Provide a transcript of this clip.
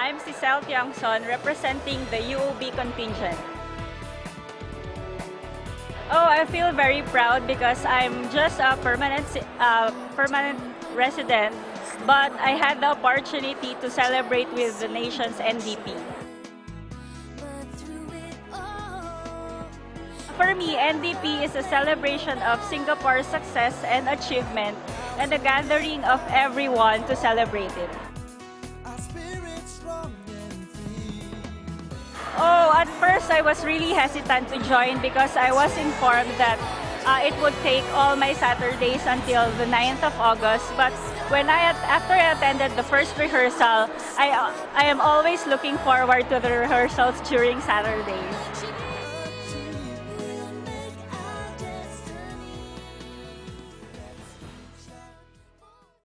I'm Ciselle Tiangson representing the UOB contingent. Oh, I feel very proud because I'm just a permanent uh, permanent resident, but I had the opportunity to celebrate with the nation's NDP. For me, NDP is a celebration of Singapore's success and achievement and a gathering of everyone to celebrate it. At first I was really hesitant to join because I was informed that uh, it would take all my Saturdays until the 9th of August. But when I after I attended the first rehearsal, I I am always looking forward to the rehearsals during Saturdays.